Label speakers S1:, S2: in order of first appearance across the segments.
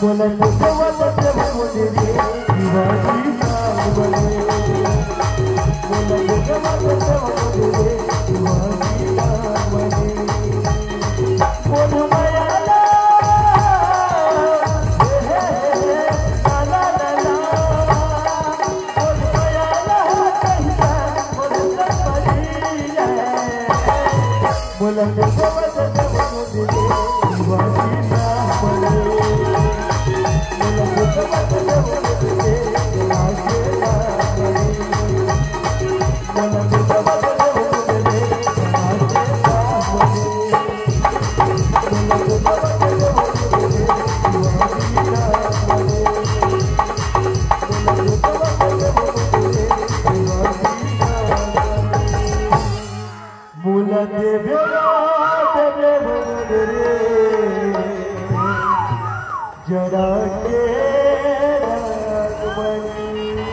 S1: Well, I'm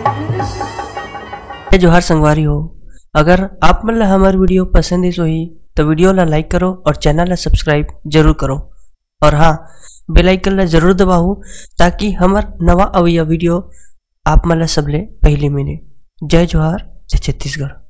S2: ए हर संगवारी हो। अगर आप मन ला हमार वीडियो पसंद इस होही तो वीडियो ला लाइक करो और चैनल ला सब्सक्राइब ज़रूर करो। और हाँ बेलाइकन ला ज़रूर दबाओ, ताकि हमार नवा अवैया वीडियो आप मन ला सबले पहले मिले। जय जोहार, जय छत्तीसगढ़।